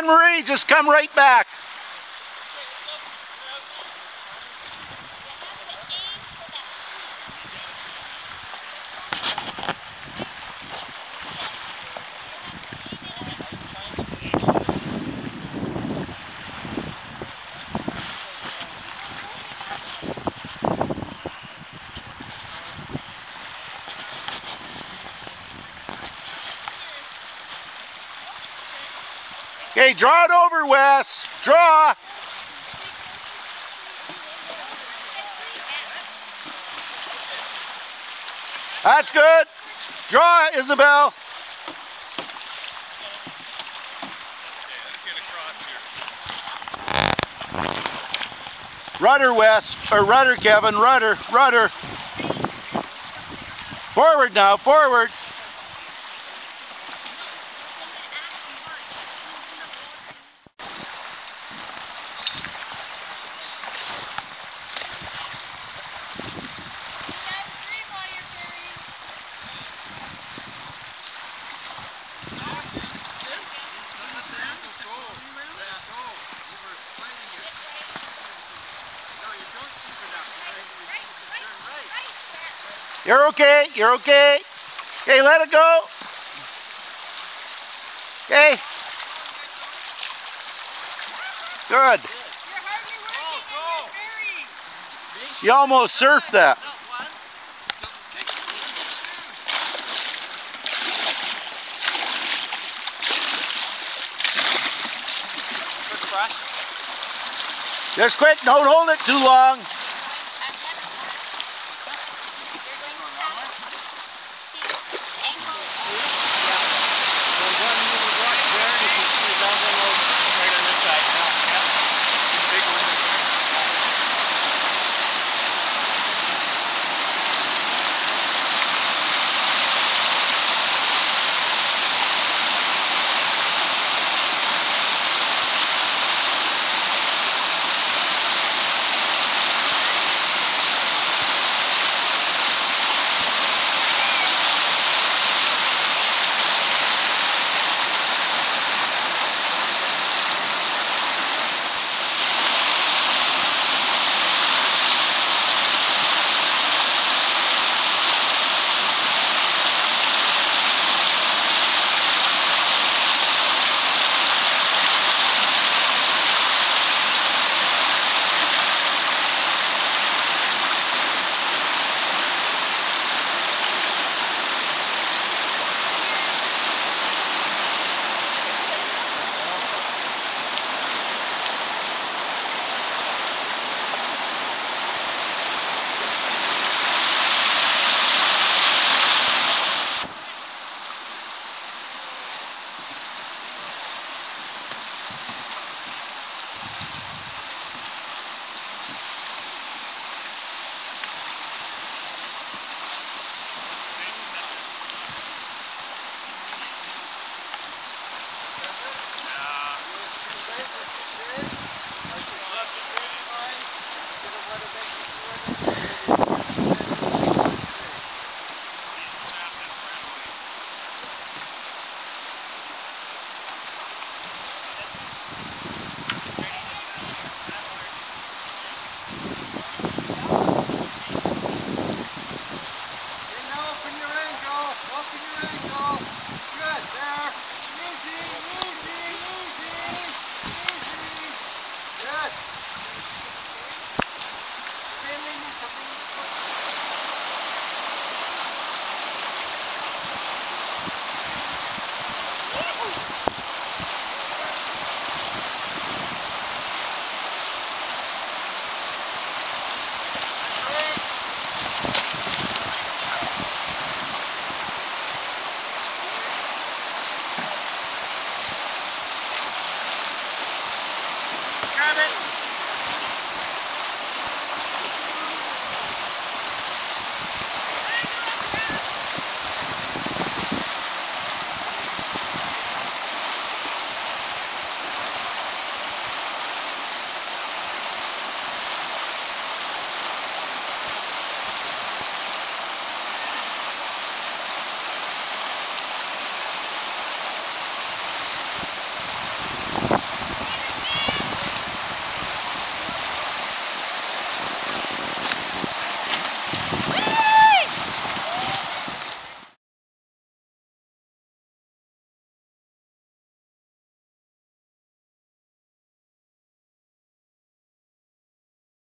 Anne Marie, just come right back. Okay, draw it over, Wes. Draw. That's good. Draw, Isabel. Rudder, Wes. Or rudder, Kevin. Rudder. Rudder. Forward now. Forward. You're okay. You're okay. Okay, let it go. Okay. Good. You almost surfed that. Just quick, don't hold it too long.